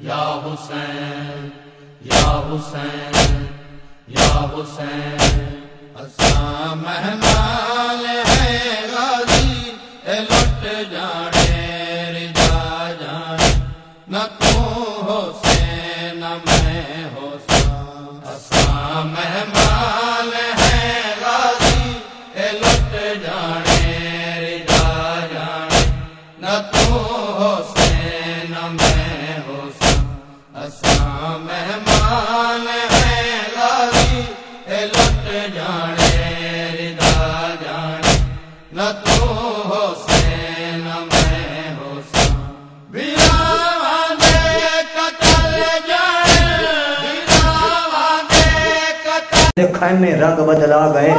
یا حسین یا حسین یا حسین اسلام مہمان۔ خیمے رنگ بدلا گئے۔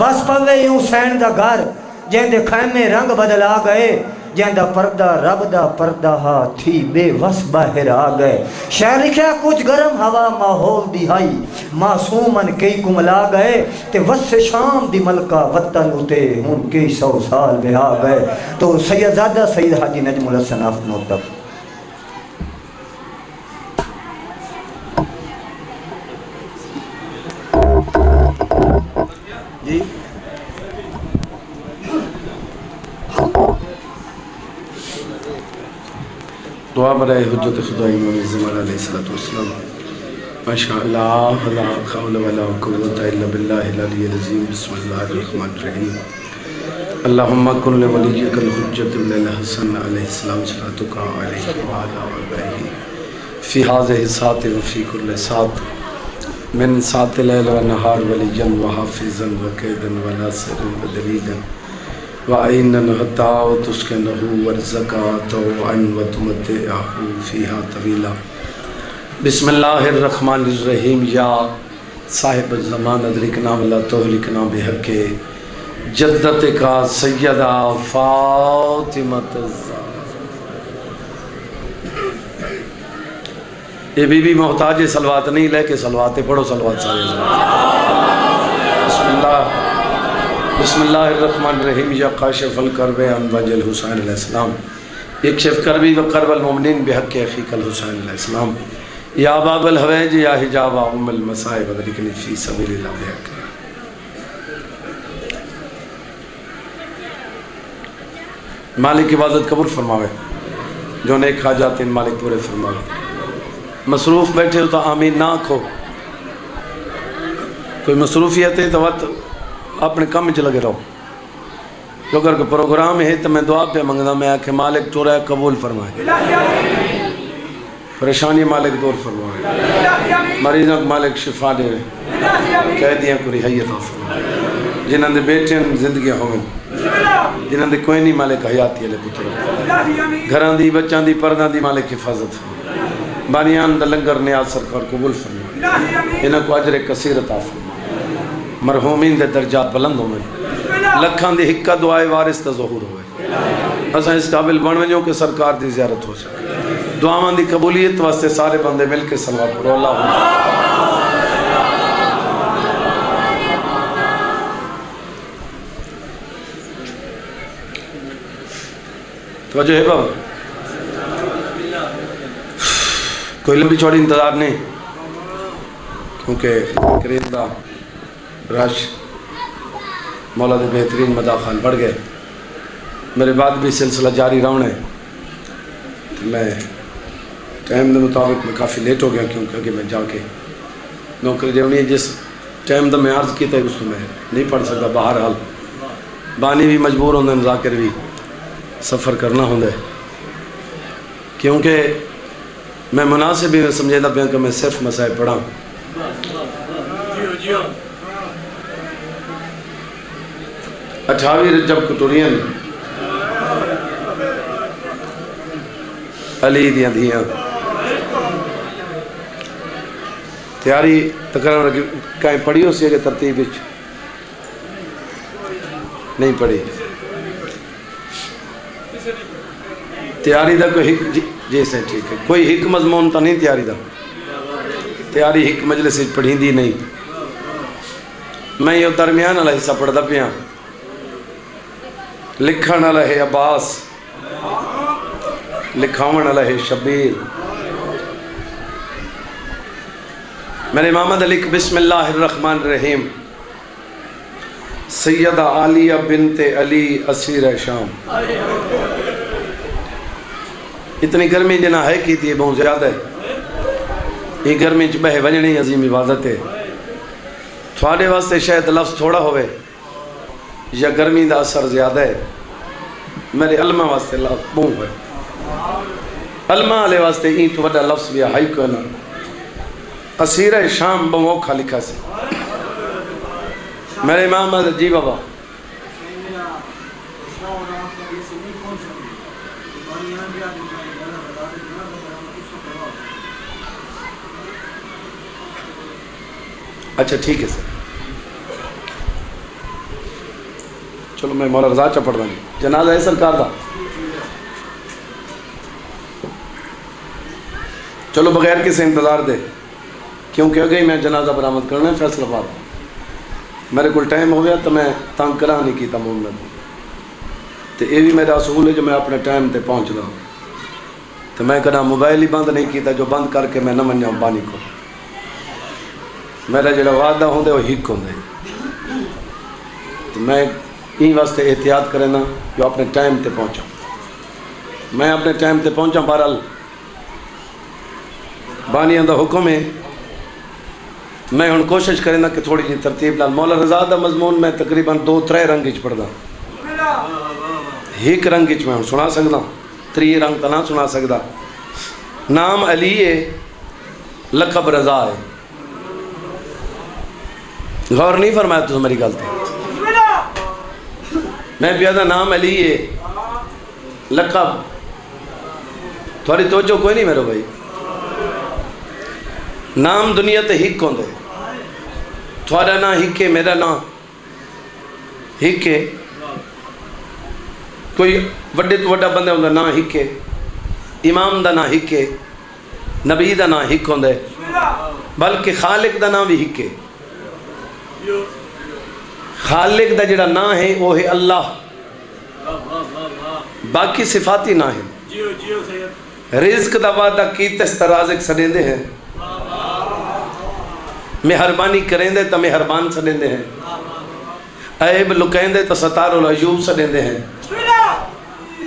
وس پوے حسین دا گھر، جن دے خیمے رنگ بدلا گئے۔ جن دا پردہ رب دا پردہ ہا تھی بے وس باہر آ گئے۔ شہر لکھیا، کچھ گرم ہوا ماحول دی ہائی۔ معصومن کئی کملا گئے۔ تے وس شام دی ملکہ وطن اتے ہن کئی سو سال بے آ گئے۔ تو سیدزادہ سید حاجی نجم الحسن افنو تک مطلب۔ برائے حجت خدائی مولی زمان علیہ السلام ماشاء اللہ، لا حول ولا قوت الا باللہ العلی العظیم، بسم اللہ الرحمن الرحیم۔ اللہم کل ولیک الحجت ابن الحسن علیہ السلام صلاتک علیہ وعلا وعلیہ فی حاضر سات وفی کل سات من سات لیل و نہار ولیجن و حافظن و قیدن و ناصرن و دلیدن وعینن حتا و تسکنہو ورزکات و عن و بسم اللہ الرحمن الرحیم یا صاحب الزمان ادرکنا ولا تہلکنا بحق جدت کا سیدہ فاطمت الزہرا یہ بی بی محتاج سلوات نہیں، لے کے سلواتے پڑھو سلوات سارے۔ بسم اللہ۔ بسم اللہ الرحمن الرحیم. یا قاشف القرب عن وجہ الحسین علیہ السلام. اکشف کربی و قرب المومنین بحق اخیق الحسین علیہ السلام. یا باب الحویج یا حجاب ام المسائب ادرکنی فی سبیل اللہ بحق. مالک عبادت قبول فرماوے. جو نیک حاجات ان مالک پورے فرماوے. مصروف بیٹھے ہو تو آمین نہ کھو کوئی مصروفیت ہے تو وقت اپنے کم چ لگے رہو۔ جو اگر کوئی پروگرام ہے تو میں دعا پہ منگنا میں آکھے مالک تو رہے، قبول فرمائے۔ پریشانی مالک دور فرمائے۔ مریضوں کو مالک شفا دے قیدیاں کو رہیت فرمائے۔ جنہاں دے بیٹے زندگی ہوگن جنہاں دے کوئی نہیں مالک حیاتی علیہ پتر گھران دی بچان دی پردان دی مالک حفاظت فرمائے۔ بانیان دا لنگر نیاز سرکار قبول فرمائے۔ انہاں کو عجر کثیر عطا فرمائے۔ مرحومین دے درجات بلند ہوئے۔ لکھان دی حکا دعائے وارث تا ظہور ہوئے۔ اساں اس قابل بن وجوں کہ سرکار دی زیارت ہو سکے۔ دعاواں دی قبولیت واسطے سارے بندے مل کے صلوات پڑھو اللہ توجہ ہے بابا کوئی لمبی چوڑی انتظار نہیں، کیونکہ کریم رش مولا دے بہترین مدا خان بڑھ گئے۔ میرے بعد بھی سلسلہ جاری رہنے میں ٹائم دے مطابق میں کافی لیٹ ہو گیا کیونکہ کہ میں جا کے نوکری دیونی ہے۔ جس ٹائم دا میں عرض کیتا ہے، اس کو میں نہیں پڑھ سکتا باہر حال بانی بھی مجبور ہوندے مذاکر بھی سفر کرنا ہوندے کیونکہ میں مناسب بھی سمجھے دا پیا کہ میں صرف مسائل پڑھا جی اٹھاوی رجب کٹورین علی دیاں دھیاں تیاری تقرر کہیں پڑھی ہو سی کہ ترتیب وچ نہیں پڑھی تیاری دا کوئی حک جی سے ٹھیک ہے کوئی حک مضمون تا نہیں تیاری دا تیاری حک مجلس پڑھی دی نہیں میں یہ درمیان والا حصہ پڑھتا پیا لکھن والا ہے عباس لکھاون والا ہے شبیر میرے محمد علی بسم اللہ الرحمن الرحیم سیدہ عالیہ بنت علی اسیر شام اتنی گرمی جنا ہے کی تھی بہت زیادہ ہے یہ گرمی چ بہ وجنی عظیم عبادت ہے تھوڑے واسطے شاید لفظ تھوڑا ہوئے یا گرمی دا اثر زیادہ ہے، میرے علمہ واسطے لفظ بہت ہے۔ علمہ والے واسطے این تو وڈا لفظ بھی ہائی کو نا۔ اسیر شام بموکھا لکھا سی۔ میرے امام حضرت جی بابا۔ اچھا ٹھیک ہے سر۔ چلو میں مولا رضا چا پڑھ رہا ہوں۔ جنازہ ہے سرکار دا چلو بغیر کسی انتظار دے۔ کیونکہ اگئی میں جنازہ برآمد کرنا ہے؟ فیصلہ بات میرے کو ٹائم ہو گیا تو میں تنگ کرا نہیں کیتا محمد تو یہ بھی میرا اصول ہے جو میں اپنے ٹائم تے پہنچ رہا ہوں۔ تو میں کہنا موبائل ہی بند نہیں کیتا جو بند کر کے میں نہ منجا بانی کو۔ میرا جڑا وعدہ ہوندے وہ ہک ہوندے تو میں این واسطے احتیاط کرے نا جو اپنے ٹائم تے پہنچا۔ میں اپنے ٹائم تے پہنچا بہرحال۔ بانیاں دا حکم ہے۔ میں ہن کوشش کریں نا کہ تھوڑی جی ترتیب نال۔ مولا رضا دا مضمون میں تقریباً دو ترے رنگ وچ پڑھدا۔ ایک رنگ وچ میں سنا سکدا۔ تری رنگ تا نہ سنا سکدا۔ نام علی ہے۔ لقب رضا ہے۔ غور نہیں فرمایا تو میری گل میں پیادا نام علی ہے، لقب۔ تھوڑی توجہ کوئی نہیں میرے بھائی۔ نام دنیا تے ہک ہوندے تھوڑا نا ہکے، میرا نا ہکے۔ کوئی وڈے تو وڈا بندہ ہوندا نا ہکے۔ امام دا نا ہکے، نبی دا نا ہک ہوندے بلکہ خالق دا نا بھی ہکے۔ خالق دا جڑا نا ہے، وہ ہے اللہ۔ باقی صفاتی نا ہے۔ رزق دا وعدہ کیتس ترازق سڑیندے ہیں۔ مہربانی کریں دے تو مہربان سڑیں دے ہیں۔ عیب لکیں دے تو ستار العیوب سڑیں دے ہیں۔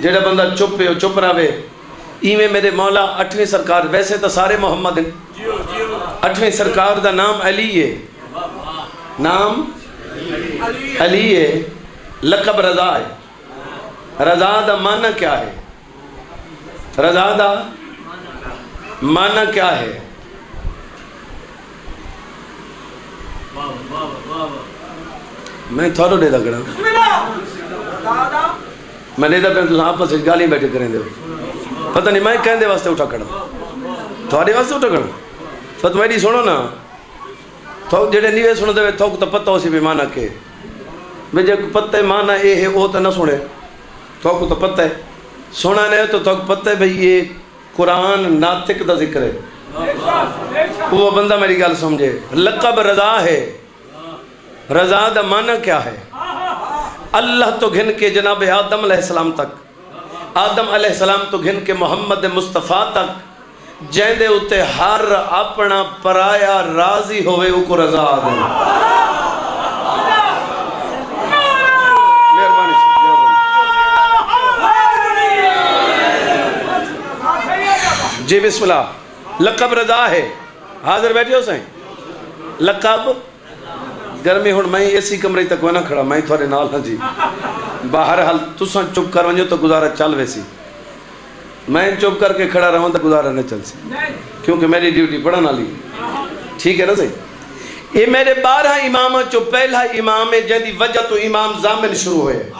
جڑا بندہ چپ ہے چپ رہے۔ ایویں میرے مولا، اٹھویں سرکار، ویسے تو سارے محمد ہیں۔ اٹھویں سرکار دا نام علی ہے۔ نام علی ہے لقب رضا ہے رضا دا معنی کیا ہے رضا دا معنی کیا ہے میں تھوڑا دے دا کرا میں دے دا پہ تو آپس گالی بیٹھے کریں دے پتہ نہیں میں کہنے واسطے اٹھا کھڑا تھوڑے واسطے اٹھا کھڑا تو میری سنو نا تھوک جڑے نیوے سنو دے تھوک تو پتہ ہو سی بھی مانا کے میں جب پتہ مانا اے ہے وہ تو نہ سنے۔ تھوک تو پتہ ہے۔ سنا نہیں تو تھوک پتہ ہے بھئی یہ قرآن ناطق دا ذکر ہے۔ وہ بندہ میری گل سمجھے۔ لقب رضا ہے۔ رضا دا معنی کیا ہے؟ اللہ تو گھن کے جناب آدم علیہ السلام تک۔ آدم علیہ السلام تو گھن کے محمد مصطفیٰ تک۔ جیندے اتے ہر اپنا پرایا راضی ہوئے، او کو رضا دیں مہربانی سے مہربانی جی بسم اللہ۔ لقب رضا ہے۔ حاضر بیٹھے ہو سائیں۔ لقب۔ گرمی ہوں میں اسی کمرے تک نہ کھڑا، میں تھوڑے نال ہاں جی۔ باہر حال تساں چپ کر ونجو تو گزارا چل ویسی میں چپ کر کے کھڑا رہوں تو گزارا نہ چل سی۔ کیونکہ میری ڈیوٹی پڑھن والی۔ ٹھیک ہے نا صحیح یہ میرے بارہ امام جو پہلا امام ہے جن دی وجہ تو امام زامن شروع ہوئے۔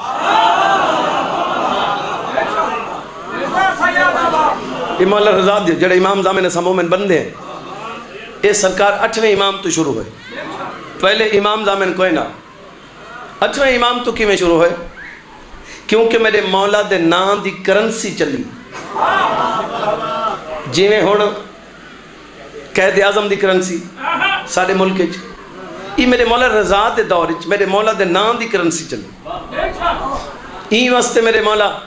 امام اللہ رضا دی جڑے امام زامن سمومن بندے ہیں۔ یہ سرکار، اٹھویں امام تو شروع ہوئے۔ پہلے امام زامن کوئی نہ۔ اٹھویں امام تو کی میں شروع ہوئے؟ کیونکہ میرے مولا دے نام دی کرنسی چلی۔ جی میں ہون قید اعظم دی کرنسی سارے ملک چ یہ میرے مولا رضا دے دور چ میرے مولا دے نام دی کرنسی چلی۔ این واسطے میرے مولا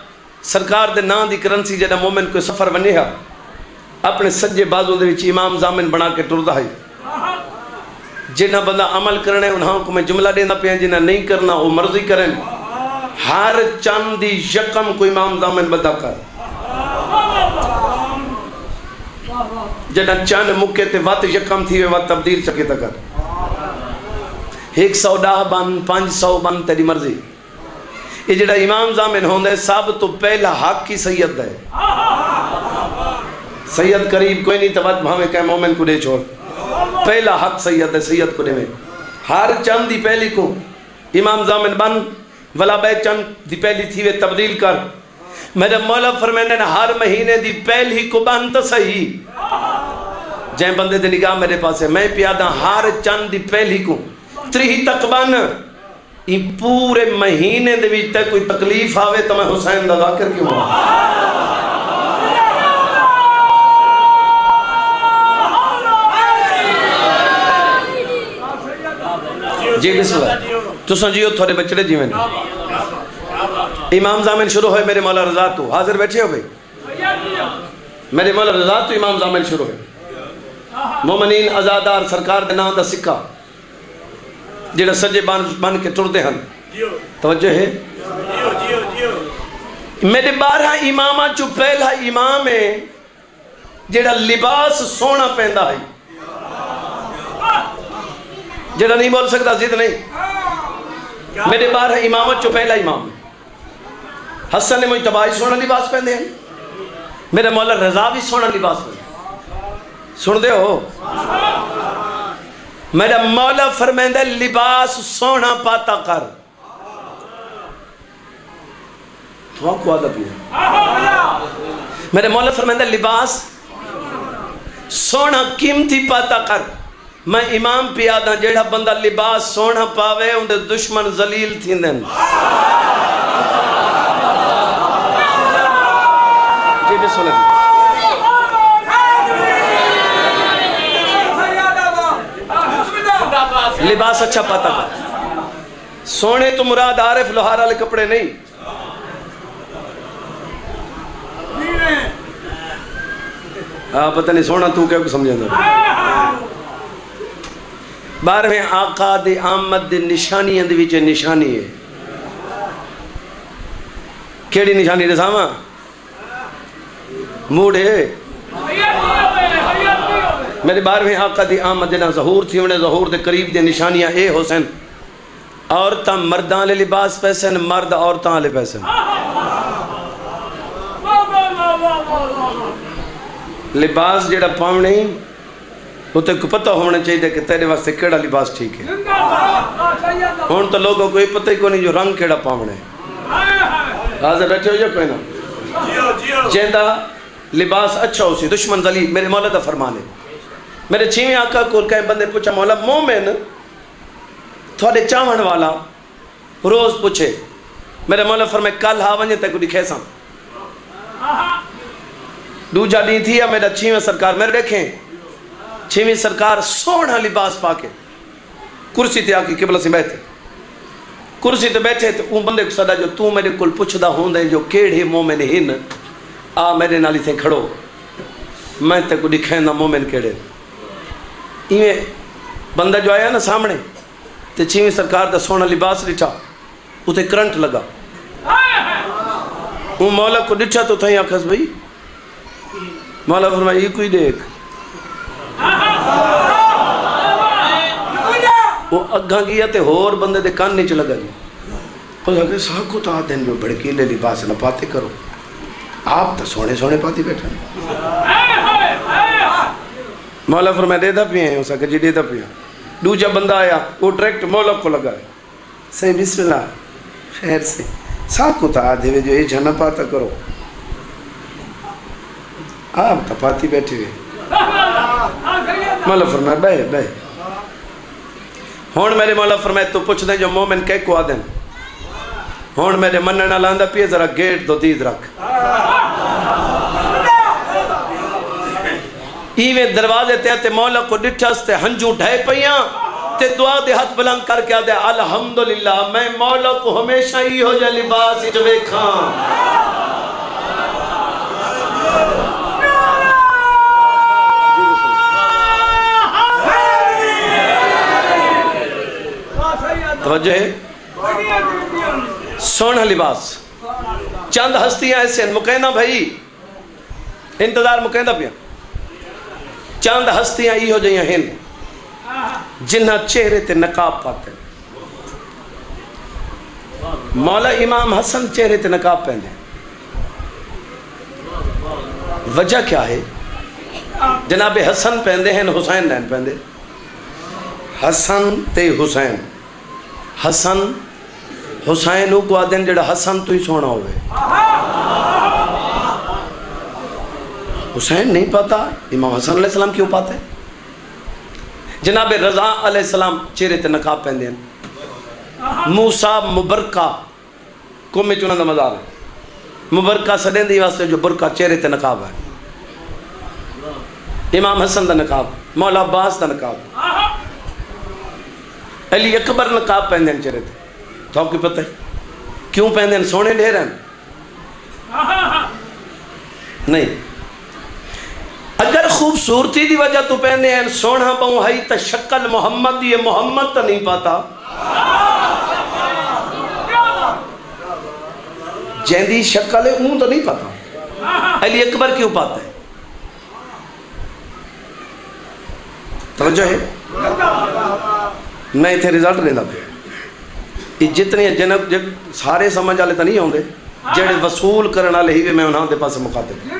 سرکار دے نام دی کرنسی جڑا مومن کوئی سفر بنے ہا اپنے سجے بازو دے وچ امام زامن بنا کے ٹردا ہے۔ جنہ بندہ عمل کرنے، انہاں کو میں جملہ دینا پیا، جنہ نہیں کرنا وہ مرضی کریں۔ ہر چند دی یکم کو امام زامن بدا کر۔ جنہ چند مکے تے وقت یکم تھی وقت تبدیل چکے تا کر۔ ایک سو ڈاہ بن، پانچ سو بن، تیری مرضی۔ یہ جڑا امام زامن ہوندہ ہے، سب تو پہلا حق کی سید ہے۔ سید قریب کوئی نہیں توت بھاوے کہ مومن کو دے چھوڑ۔ پہلا حق سید ہے، سید کو دے میں۔ ہر چند دی پہلی کو امام زامن بن، ولا بے چند دی پہلی تھی وہ تبدیل کر۔ میرے مولا فرمینے نے، ہر مہینے دی پہلی کو بن تو صحیح۔ جائیں بندے دے نگاہ میرے پاس ہے، میں پیادا ہر چند دی پہلی کو، تری تک بن۔ یہ پورے مہینے دے بھی تک کوئی تکلیف آوے تو میں حسین دا ذاکر کیوں ہوں؟ جی بسم اللہ۔ تو سنجیو تھوڑے بچڑے جیویں امام زامن شروع ہوئے، میرے مولا رضا تو۔ حاضر بیٹھے ہو بھئی میرے مولا رضا تو امام زامن شروع ہوئے۔ مومنین ازادار سرکار دے نام دا سکھا جڑا سجے بن بن کے ٹردے ہن۔ توجہ ہے۔ میرے بارہ امامہ چو پہلا امام ہے، جڑا لباس سونا پہندا ہے۔ جڑا نہیں بول سکتا زید نہیں۔ میرے بارہ امامت چو پہلا امام حسن نے مجھ تباہی سونا لباس پہنے ہیں میرے مولا رضا بھی سونا لباس پہنے سن دے ہو۔ میرا مولا فرمیندہ لباس سونا پاتا کر۔ تو آپ کو آدھا پیا میرے مولا فرمیندہ لباس سونا قیمتی پاتا کر۔ میں امام پیادا جیڑا بندہ لباس سونا پاوے اندھے دشمن زلیل تھی دن جی بسم اللہ۔ لباس اچھا پاتا کر سونے تو مراد عارف لوہار والے کپڑے نہیں۔ آپ پتہ نہیں سونا تو کیا کو سمجھا دا بارہویں آقا دے آمد دے نشانی اندھ ویچے نشانی ہے۔ کیڑی نشانی دے ساما موڑ ہے۔ میرے بارہویں آقا دی آمد دینا ظہور تھی، انہیں ظہور دے قریب دے نشانیاں اے حسین عورتاں مرداں لے لباس پیسن مرد عورتاں لے پیسن لباس جڑا پاونے وہ تو پتہ ہونا چاہیے کہ تیرے واسطے کیڑا لباس ٹھیک ہے؟ ہون تو لوگوں کو یہ پتہ ہی کوئی نہیں جو رنگ کیڑا پاونے۔ حاضر بیٹھے ہو یا کوئی نہ۔ جیندہ لباس اچھا ہو سی، دشمن ذلی میرے مولا دا فرمانے میرے چھویں آقا کو کہیں بندے پوچھا مولا مومن تھوڑے چاہن والا روز پوچھے میرے مولا فرمائے کل ہا ونجے تے کو دکھے سام دو جا دی تھی یا میرا چھویں سرکار میرے دیکھیں چھویں سرکار سونا لباس پا کے کرسی تے آکی قبلہ سے بیٹھے کرسی تے بیٹھے تے اون بندے کو صدا جو تو میرے کل پوچھ دا ہوں دے جو کیڑے مومن ہن آ میرے نالی سے کھڑو میں تے کو دکھائیں مومن کیڑے ایویں بندہ جو آیا نا سامنے، تے چھویں سرکار دا سونا لباس ڈٹھا، اتے کرنٹ لگا۔ وہ مولا کو ڈٹھا تو تھا آخس بھائی مولا فرمایا یہ کوئی دیکھ۔ وہ اگاں گیا تے ہور بندے دے کان نیچے لگا جی۔ وہ کہا کہ کو تا دن جو بڑکیلے لباس نہ پاتے کرو۔ آپ تو سونے سونے پاتی بیٹھا مولا فرمایا دے دا پیے ہیں اسا کہ جی دے دا پیے دوجا بندہ آیا، وہ ڈائریکٹ مولا کو لگا ہے۔ صحیح، بسم اللہ۔ خیر سے۔ ساتھ کو تا دے جو یہ جھنا پاتا کرو۔ آپ تو پاتی بیٹھے ہوئے۔ مولا فرمایا بے بے ہون میرے مولا فرمایا، تو پوچھ دیں جو مومن کہہ کو آدن ہون میرے مننا لاندہ پیے ذرا گیٹ دو دید رکھ۔ ایویں دروازے تے تے مولا کو ڈٹھس تے ہنجو ڈھائے پئیاں تے دعا دے ہاتھ بلند کر کے آدھے، الحمدللہ، میں مولا کو ہمیشہ ہی ہو جائے لباس جو کھاں توجہ ہے؟ سونا لباس۔ چند ہستیاں ایسے ہیں، مکینہ بھائی، انتظار مکینہ پیا۔ چند ہستیاں ہی ہو جائیں ہیں جنہ چہرے تے نقاب پاتے ہیں۔ مولا امام حسن چہرے تے نقاب پہنے وجہ کیا ہے؟ جناب حسن پہندے ہیں، حسین نین پہندے حسن تے حسین۔ حسن، حسین کو آدھیں جڑا حسن تو ہی سونا ہوئے۔ حسین نہیں پاتا، امام حسن علیہ السلام کیوں پاتے؟ جناب رضا علیہ السلام چہرے تے نقاب پہندے ہیں موسیٰ مبرکہ کو میں چنہ دا مزار ہے مبرکہ سڑیں دی واسطے جو برکہ چہرے تے نقاب ہے۔ امام حسن دا نقاب، مولا عباس دا نقاب۔ علی اکبر نقاب پہندے ہیں چہرے تے۔ تو آپ کی پتہ ہے؟ کیوں پہندے ہیں سونے ڈھیر ہیں نہیں اگر خوبصورتی دی وجہ تو پہنے ہیں، سونا بہوں ہائی تا شکل محمد، یہ محمد تا نہیں پاتا۔ جیندی شکل ہے، اون تو نہیں پاتا۔ علی اکبر کیوں پاتا ہے؟ توجہ ہے۔ میں اتھے رزلٹ لینا پہ یہ جتنے جنب، جب سارے سمجھ آلے تا نہیں ہوں دے جڑے وصول کرنا لے ہی میں انہاں دے پاس مخاطب۔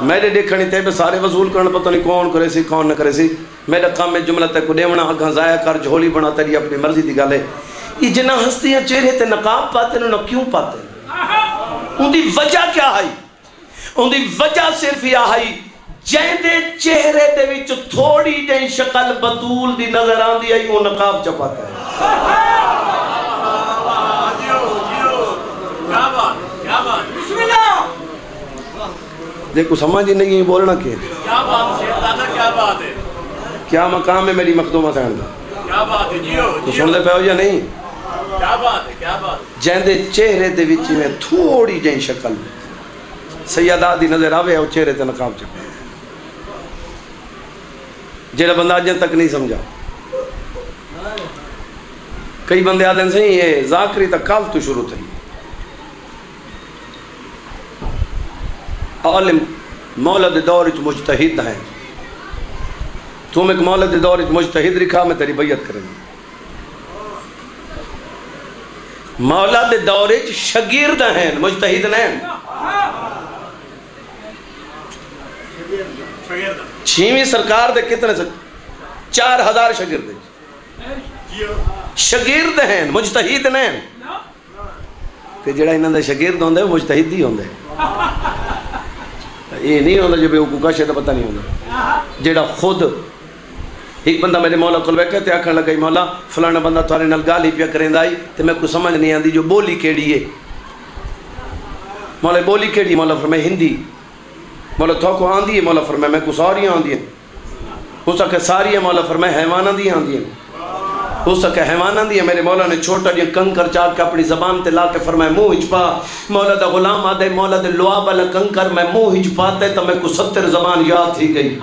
میرے دیکھنی تے بھی سارے وصول کرنا پتہ نہیں کون کرے سی، کون نہ کرے سی۔ میرا کام میں جملہ تے کو دیونا اگھاں ضائع کر، جھولی بنا، تیری اپنی مرضی دی گالے یہ جنہ ہستیاں چہرے تے نقاب پاتے نہ کیوں پاتے؟ ان دی وجہ کیا ہے ان دی وجہ صرف یہ ہے جائیں دے چہرے دے وچ تھوڑی جائیں شکل بطول دی نظر آن دی آئی، وہ نقاب چپاتا ہے دیکھو سمجھ ہی نہیں بولنا کہ کیا بات ہے؟ دادا کیا بات ہے؟ کیا مقام ہے میری مخدومہ سہن کا کیا بات ہے؟ جیو تو سن لے پہ ہو یا نہیں؟ کیا بات ہے؟ کیا بات جائیں دے چہرے دے وچ میں تھوڑی جائیں شکل۔ سیدہ دی نظر آوے اور چہرے تے نقاب چپا جیڑا بندہ اجن تک نہیں سمجھا۔ کئی بندے آتے ہیں یہ ذاکری تک کال تو شروع تھی عالم مولد دور مجتہد ہیں تم ایک مولد دور مجتہد رکھا میں تیری بیعت کریں گی۔ مولد دور شگیرد ہیں مجتہد نہیں شگرد چھیویں سرکار دے کتنے سے چار ہزار شگرد شگیرد ہیں مجتہد نہیں کہ جڑا انہوں نے شگیرد ہوندے مجتہد ہی ہوندے۔ یہ نہیں ہوندہ جو بے حقوقہ شہدہ پتہ نہیں ہوندہ جڑا خود ایک بندہ میرے مولا کل بیٹھے تے آکھن لگا مولا، فلانا بندہ تھوڑے نال گالی پیا کریں دائی تے میں کو سمجھ نہیں آندی جو بولی کیڑی ہے مولا، بولی کیڑی؟ مولا فرمائے ہندی۔ مولا تو کو آندی ہے مولا فرمائے میں کو ساری آندی ہے ہو سکے ساری ہے مولا فرمائے حیوانہ دی آندی ہے ہو سکے حیوانہ دی ہے میرے مولا نے چھوٹا جی کنکر چاک کے اپنی زبان تے لا کے فرمائے منہ ہج پا۔ مولا دا غلام آدھے مولا دے لعاب والا کنکر میں منہ ہج پاتے تو میں کو ستر زبان یاد تھی گئی۔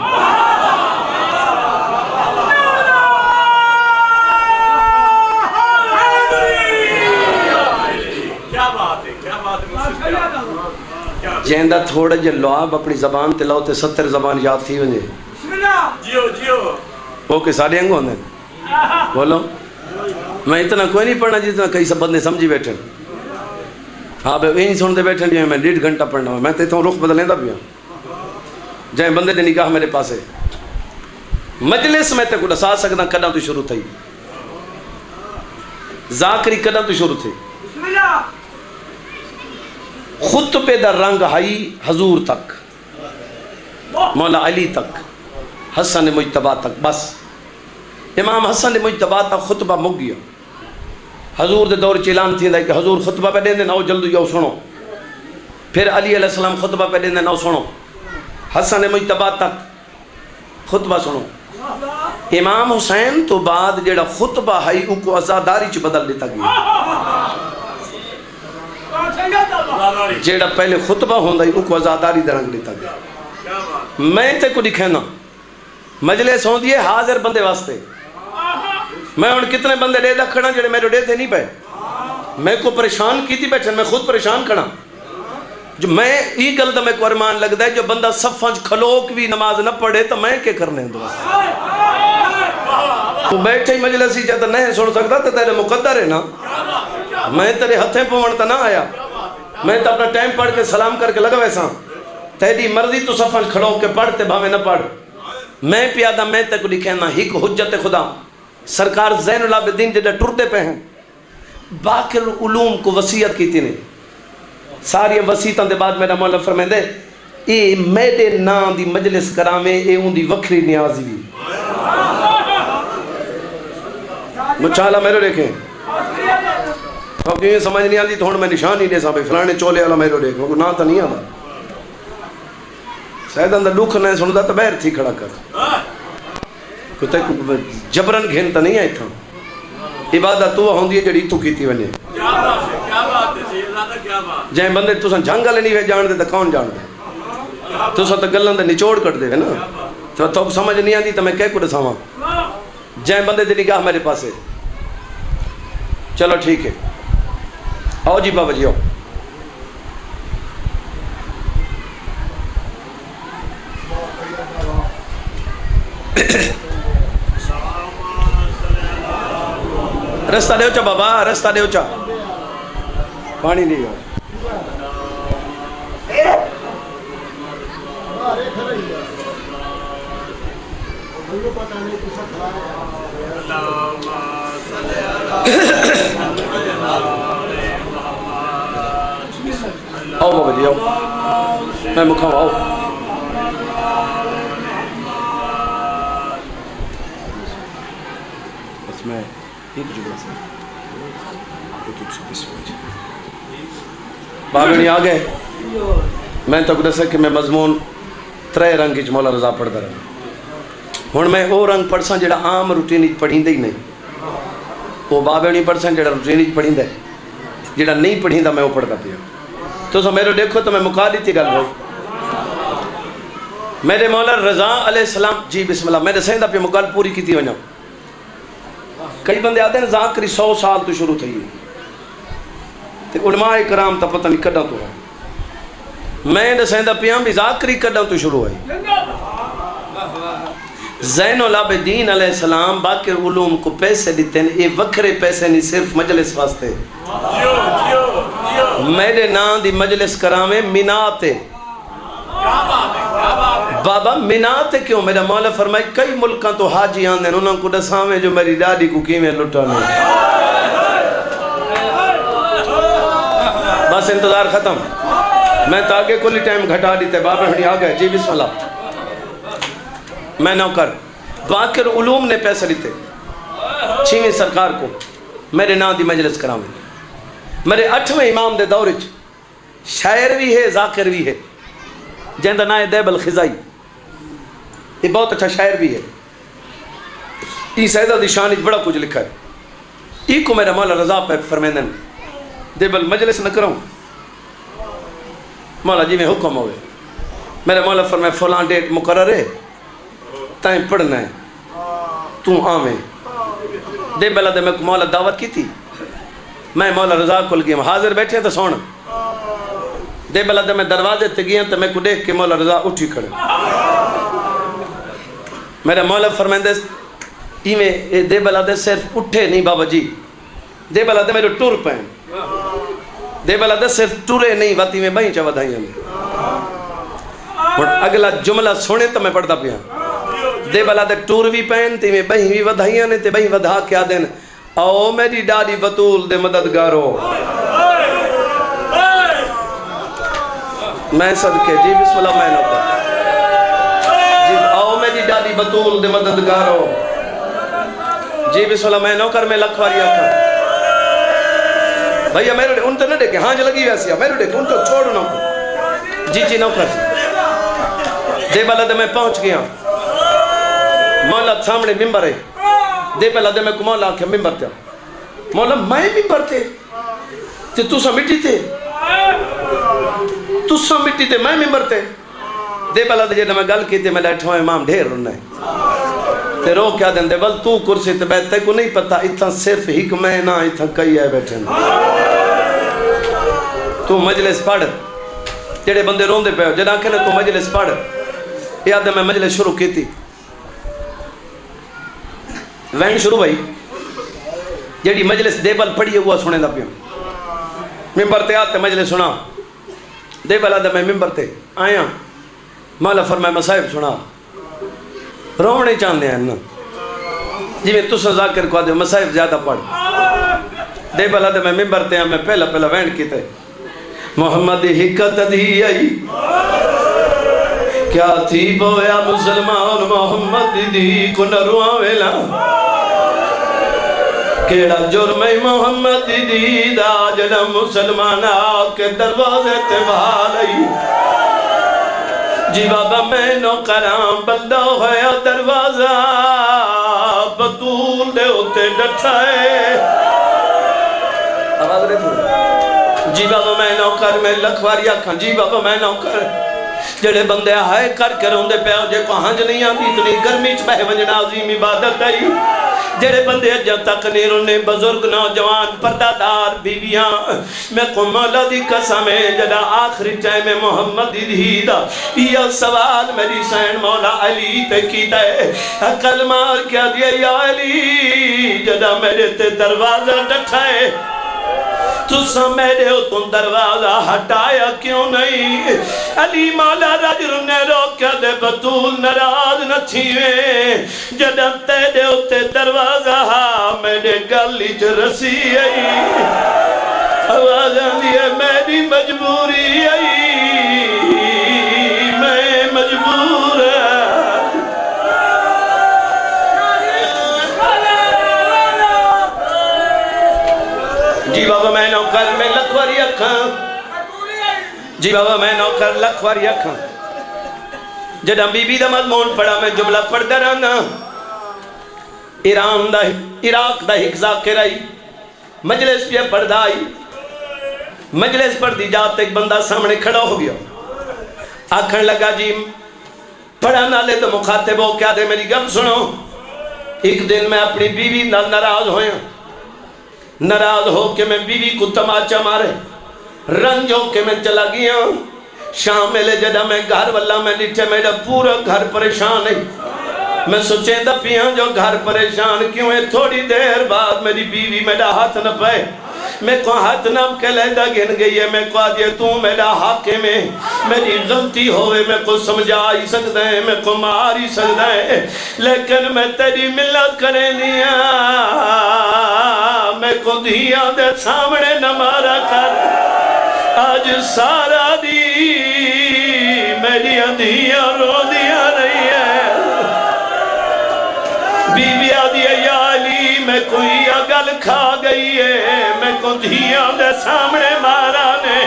کیا بات ہے کیا بات ہے مجھ سے کیا کیا جیندہ تھوڑا جے لعاب اپنی زبان تے لاؤ تے ستر زبان یاد تھی ونجے جیو جیو۔ وہ کہ سارے انگو ہوندے بولو میں اتنا کوئی نہیں پڑھنا جتنا کئی سب بندے سمجھی بیٹھے ہاں بے وہیں سن دے بیٹھے نہیں میں ڈیڑھ گھنٹہ پڑھنا ہوں میں تے اتنا رخ بدلیں دا بھی ہوں جائیں بندے دے نکاح میرے پاس ہے مجلس میں تے کو دسا سکتا کداں تو شروع تھی ذاکری کداں تو شروع تھی خطبے دا رنگ ہائی حضور تک مولا علی تک حسن مجتبہ تک بس امام حسن مجتبہ تک خطبہ مک گیا۔ حضور دے دور چیلان تھی کہ حضور خطبہ پہ دیں دے ناؤ جلدو جاؤ سنو۔ پھر علی علیہ السلام خطبہ پہ دیں دے ناؤ سنو۔ حسن مجتبہ تک خطبہ سنو۔ امام حسین تو بعد جیڑا خطبہ ہے، او کو ازاداری چ بدل دیتا گیا۔ جیڑا پہلے خطبہ ہوندا ہے، او کو ازاداری درنگ دیتا گیا۔ میں تے کو دکھینا۔ مجلس ہوندی ہے، حاضر بندے واسطے۔ میں ہوں کتنے بندے ڈے دا کھڑا جڑے میرے ڈے تھے نہیں پے میں کو پریشان کی تھی بیٹھن میں خود پریشان کھڑا جو میں یہ گل دا میں کو ارمان لگتا ہے، جو بندہ صفاں کھلوک بھی نماز نہ پڑھے تو میں کیا کرنے دو تو بیٹھے ہی مجلسی جب نہیں سن سکتا تو تیرے مقدر ہے نا؟ میں تیرے ہتھیں پوڑ نہ آیا۔ میں تو اپنا ٹائم پڑھ کے سلام کر کے لگا ویسا تیری مرضی تو صفاں کھڑو کے پڑھتے بھاوے نہ پڑھ۔ میں پیادہ، میں تک لکھے نا ہک حجت خدا۔ سرکار زین العابدین جڑے ٹرتے پہ ہیں۔ باقر علوم کو وسیعت کی تھی ساری وسیعتوں دے بعد میرا مولا فرمیندے اے میرے نام دی مجلس کرامے اے ان دی وکری نیازی بھی مچالا میرے دیکھیں۔ اب کیوں یہ سمجھ نہیں آتی تو ہن میں نشان ہی دے سا بھئی فلانے چولے والا میرے دیکھیں۔ کو نہ تو نہیں آتا۔ شاید اندر لکھ نہیں سنتا تو بہر تھی کھڑا کر۔ کو تے جبرن گھن تو نہیں آئی تھا عبادت تو ہوندی ہے جڑی تو کیتی ونے کیا بات ہے کیا بات ہے سید زادہ کیا بات جائیں بندے تساں جنگ والے نہیں وے جان دے تو کون جان دے تساں تو گلاں دے نچوڑ کٹ دے نا تو تو سمجھ نہیں آندی تو میں کہہ کو دساواں جائیں بندے دی نگاہ میرے پاس ہے چلو ٹھیک ہے آؤ جی بابا جی آؤ رستہ دے چا بابا رستہ دے چا پانی نہیں ہو آؤ بابا جی آؤ میں مکھاؤ آؤ بس میں ایک جملہ میں تو دسا کہ میں مضمون ترے رنگ وچ مولا رضا پڑھتا رہا ہن میں وہ رنگ پڑھساں جڑا عام روٹین وچ پڑھیندا ہی نہیں وہ بابے نہیں پڑھساں جڑا روٹین وچ پڑھیندا ہے جڑا نہیں پڑھیندا میں وہ پڑھدا پیا تو سو میرے دیکھو تو میں مکا دیتی گل بھائی میرے مولا رضا علیہ السلام جی بسم اللہ میں دسیں دا پہ مکال پوری کیتی وجہ کئی بندے آتے ہیں ذاکری سو سال تو شروع تھی تے علماء کرام تا پتہ نہیں کڈا تو ہے۔ میں دسیں دا پیاں بھی ذاکری کڈا تو شروع ہوئی زین العابدین علیہ السلام باقر علوم کو پیسے دیتے ہیں، یہ وکھرے پیسے نہیں، صرف مجلس واسطے۔ میرے نام دی مجلس کرامے مناتے کیا بات ہے؟ کیا بات ہے بابا مناتے کیوں؟ میرا مولا فرمائی، کئی ملکاں تو حاجی آندے ہیں انہوں کو دسامے جو میری ڈاڈی کو کیویں لٹانے؟ بس انتظار ختم۔ میں تو آگے ٹائم گھٹا دیتے، بابا ہڑی آ گئے جی بسم اللہ۔ میں نوکر باقر علوم نے پیسے لیتے چھویں سرکار کو۔ میرے نام دی مجلس کرامے میرے اٹھویں امام دے دور وچ شاعر بھی ہے ذاکر بھی ہے۔ جن کا نام ہے دیب الخزائی یہ بہت اچھا شاعر بھی ہے۔ یہ سیدہ دی شان بڑا کچھ لکھا ہے۔ یہ کو میرا مولا رضا پہ فرمیندن دیب المجلس نہ کروں۔ مولا جی میں حکم ہوئے۔ میرے مولا فرمائے فلان ڈیٹ مقرر ہے۔ تائیں پڑھنا ہے۔ تو آمیں دیب اللہ دے میں مولا دعوت کی تھی۔ میں مولا رضا کو لگی حاضر بیٹھے تو سونا۔ دے بلا دے میں دروازے تے گیا تو میں کو دیکھ کے مولا رضا اٹھی کھڑے میرا مولا فرمائندے ایویں اے دے بلا دے صرف اٹھے نہیں بابا جی۔ دے بلا دے میرے ٹور پہ دے بلا دے صرف ٹورے نہیں واتی میں بہیں چاہ ودھائیں اور اگلا جملہ سونے تو میں پڑھتا پیا۔ دے بلا دے ٹور بھی پہن تے میں بہیں بھی ودھائیاں نے، تے بہیں ودھا کیا دین۔ او میری ڈاڈی بطول دے مددگارو۔ میں صدقے جی بسم اللہ، میں نوکر آؤ میری ڈاڈی بطول دے مددگارو۔ جی بسم اللہ میں نوکر میں لکھواری آکھا۔ بھئییا ہاں میرے ان تو نہ دیکھیں ہاں جو لگی ویسی ہے میرے دیکھیں ان تو چھوڑ نوکر جی جی نوکر۔ دے بلا دے میں پہنچ گیا۔ مولا سامنے ممبر ہے۔ دے بلا دے میں کو مولا آکھا ممبر تھا مولا، میں ممبر تھے تے تو سا مٹی تھے تسا مٹی تے میں ممبر تے۔ دے بلا دے جے میں گل کی تے میں لیٹھو امام ڈھیر رہنا ہے۔ تے رو کیا دیں دے؟ بل تو کرسی تے بیٹھتے کو نہیں پتا اتنا صرف ہک میں نہ اتنا کئی ہے بیٹھے تو مجلس پڑھ۔ جڑے بندے روندے پہ ہو جدا کہ تو مجلس پڑھ۔ یاد ہے میں مجلس شروع کی تھی۔ وین شروع بھائی جڑی مجلس دے بل پڑھی ہوا سنے دا پیوں ممبر تے آتے مجلس سنا دے بل آدھا میں ممبر تے آیا۔ مالا فرمائے مسائب سنا رونے چاندے ہیں جی میں تسا ذاکر کو آدھے مسائب زیادہ پڑھ دے بل آدھا میں ممبر تے آیا میں پہلا پہلا وینڈ کی تے محمد حکت دی آئی کیا تھی بویا مسلمان محمد دی کو نروان ویلا کیڑا جرم محمد دی دا جنا مسلمان آکے دروازے تے بھالی جی بابا میں نو کرام بندہ ہویا دروازہ بطول دے ہوتے ڈٹھائے آواز رہے تھوڑی۔ جی بابا میں نوکر میں لکھواری آکھاں جی بابا میں نوکر جڑے بندے آئے کر کے روندے پہ آؤ جے کو ہنج نہیں آتی اتنی گرمی چ بہ ونجنا عظیم عبادت آئی جڑے بندے اجا تک نہیں رونے، بزرگ، نوجوان پردہ دار بیویاں، میں قمالہ دی قسم ہے، جڑا آخری ٹائم محمد دی دا یہ سوال میری سین مولا علی تے کیتا ہے۔ عقل مار کیا دیا یا علی؟ جڑا میرے تے دروازہ ڈٹھا ہے۔ تو سمیرے ہو تم دروازہ ہٹایا کیوں نہیں علی مولا رجر نے روکیا دے بطول نراز نہ چھیوے جدن تے دے ہوتے دروازہ ہاں میرے گلی چ رسی آئی آواز آندھی ہے میری مجبوری جی بابا میں نوکر میں لکھواری اکھاں۔ جی بابا میں نوکر لکھواری اکھاں۔ جدہ بی بی دا مضمون پڑھا میں جملہ پڑھ در آنا ایران دا، عراق دا ایک ذاکر آئی، مجلس پہ پڑھ دا آئی۔ مجلس پڑھ دی جاتے ایک بندہ سامنے کھڑا ہو گیا۔ آکھن لگا جی پڑھا نہ لے تو مخاطب ہو کیا دے میری گم سنو۔ ایک دن میں اپنی بیوی نہ ناراض ہویا ناراض ہو کے میں بیوی کو تماچا مارے، رنج ہو کے میں چلا گیا۔ شام میں جدہ میں گھر واللہ میں لیٹے میرا پورا گھر پریشان ہے۔ میں سوچے دا پیاں جو گھر پریشان کیوں ہے؟ تھوڑی دیر بعد میری بیوی میرا ہاتھ نہ پائے۔ میں کو ہاتھ نام کے لیدہ گن گئی ہے، میں کو آدھے تو میرا حاکم ہے میری غلطی ہوئے، میں کو سمجھا ہی سکتا ہے، میں کو مار ہی سکتا ہے۔ لیکن میں تیری ملت کریں دیا میں کو دیا دے سامنے نہ مارا کر۔ آج سارا دی میری اندھیاں رو دیا نہیں ہے۔ بی بی آدھی یا علی، میں کوئی اگل کھا گئی ہے۔ دھیاں دے سامنے مارا نے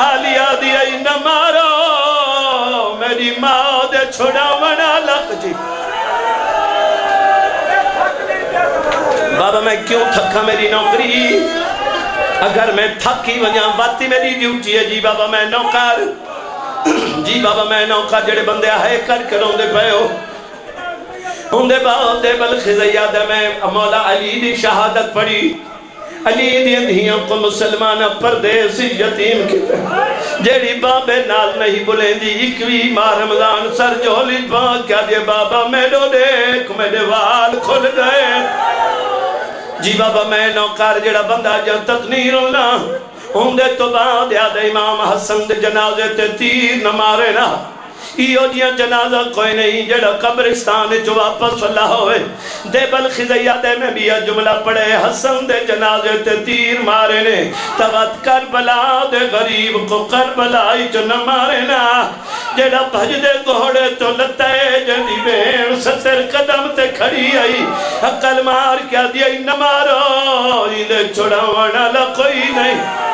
آلی آدھی ای نہ مارو میری ماں دے چھوڑا ونا لک جی بابا میں کیوں تھکا میری نوکری اگر میں تھکی ونیا باتی میری ڈیوٹی ہے جی بابا میں نوکر جی بابا میں نوکر جڑے بندے آئے کر کے روندے پہ ہو ہوندے باہو دے بلخزیہ دے میں مولا علی دی شہادت پڑی علی دی اندھیاں کو مسلمان پردیسی یتیم کی جیڑی بابے نال نہیں بلیں دی اکوی ماہ رمضان سر جولی پاک کیا دے بابا میں میرو دیکھ میرے وال کھل گئے۔ جی بابا میں نوکار جڑا بندہ جا تک نہیں رونا ہوندے تو بعد یاد امام حسن دے جنازے تے تیر نہ مارے نا ایو دیاں جنازہ کوئی نہیں جڑا قبرستان جو واپس اللہ ہوئے۔ دے بل خزیہ دے میں بھی جملہ پڑے حسن دے جنازے تے تیر مارے نے۔ تبت کربلا دے غریب کو کربلائی جو نہ مارے نا۔ جڑا بھج دے گھوڑے تو لتے جنی بین ستر قدم تے کھڑی آئی۔ عقل مار کیا دیا، نہ مارو۔ انہیں چھوڑا وانا کوئی نہیں۔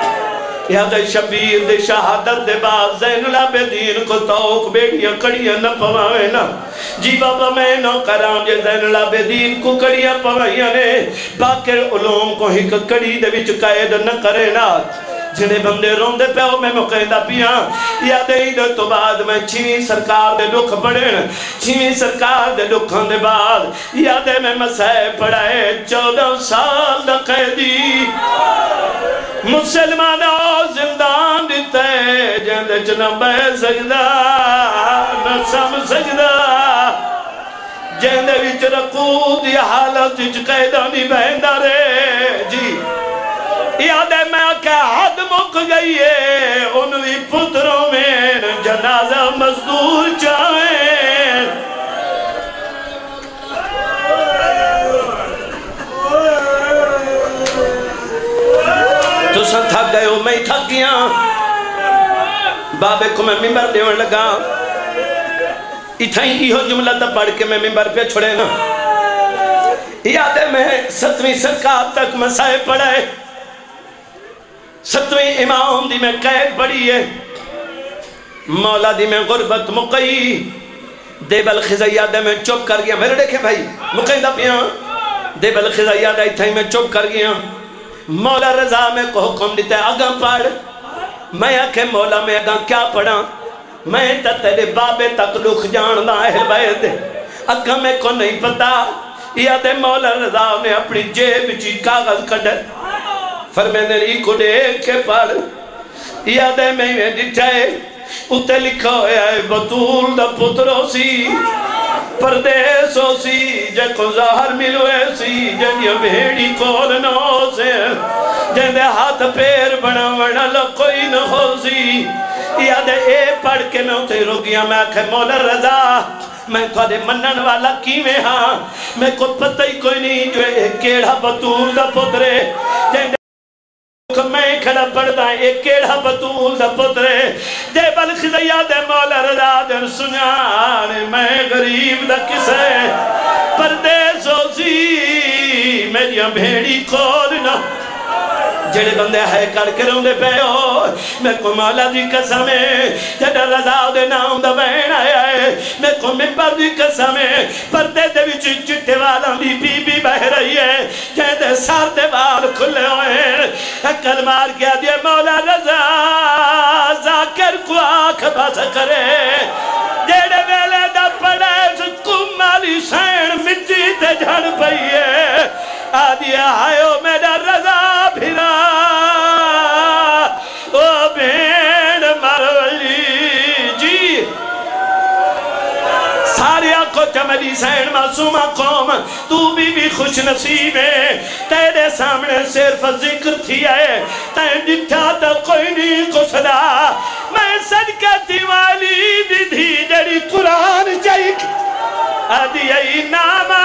یاد شبیر دے شہادت دے بعد زین العابدین کو توک بیڑیاں کڑیاں نہ پواوے نا۔ جی بابا میں نو کرام جے زین العابدین کو کڑیاں پوائیاں نے باکر علوم کو ہی کڑی دے وچ قید نہ کرے نا۔ جنے بندے رون دے پہ ہو، میں مقیدہ پیا۔ یاد ہی دے تو بعد میں چھویں سرکار دے دکھ پڑھن چھویں سرکار دے دکھان دے بعد۔ یاد ہے میں مسائے پڑھائے، چودہ سال دا قیدی۔ مسلمان مسلمانہ زندان دیتے جندے چنبے سجدہ نسم سجدہ۔ جندے وچ رکود یا حالت وچ قیدہ نہیں بہندہ رے۔ جی۔ یاد ہے حد مک گئی ہے انوی پتروں میں جنازہ مزدور چاہیں تو سن تھک گئے ہو، میں ہی تھک گیا۔ بابے کو میں ممبر دیون لگا۔ اتھائی ہی ہو جملہ تا پڑھ کے میں ممبر پہ چھوڑے نا۔ یاد ہے میں ستویں سرکاب تک مسائے پڑھائے۔ ستویں امام دی میں قید پڑھی ہے۔ مولا دی میں غربت مقئی۔ دے بلخزیہ دے میں چپ کر گیا۔ میرے دیکھیں بھائی مقیدہ پیاں۔ دے بلخزیہ دے تھائی میں چپ کر گیا۔ مولا رضا میں کو حکم دیتا ہے، اگاں پڑھ۔ میں آکھے، مولا میں اگاں کیا پڑھا میں تا تیرے بابے تک لکھ جاننا اہل بیت۔ اگاں میں کو نہیں پتا۔ یاد مولا رضا نے اپنی جیب جی کاغذ کڑے فرمینے ری کو دیکھ کے پڑھ یاد ہے میں میں دیچھائے اتے لکھا ہویا ہے بطول دا پترو سی پردیسو سی جے کو ظاہر ملوے سی جن یہ بھیڑی کولنو سے جن دے ہاتھ پیر بنا بنا لکوئی نہ ہو سی یاد ہے اے پڑھ کے میں اتے رو گیا میں آکھے، مولا رضا، میں تھوڑے منن والا کی میں ہاں؟ میں کو پتہ ہی کوئی نہیں جو ایک کیڑا بطول دا پترے جن میں کھڑا پڑھتا ہے ایک کیڑا بطول دا پترے دے بلخزیہ دے مولا رضا در سنیانے میں غریب دا کسے پردیسو سی میری بھیڑی کھول نہ۔ جڑے بندے ہے کر کے رون دے پہ ہو، میں کو مولا دی قسم ہے۔ جڑا رضا دے نام دا بین آیا ہے، میں کو ممبر دی قسم ہے۔ پردے دے وچ چٹے والا بی بی اکل مار کیا کو چملی سین معصومہ قوم، تو بھی بھی خوش نصیب ہے۔ تیرے سامنے صرف ذکر تھی ہے۔ تین جتھا تا کوئی نہیں کو صدا میں صدقہ دیوالی دی دی جڑی قرآن چاہی۔ آدھی ای نامہ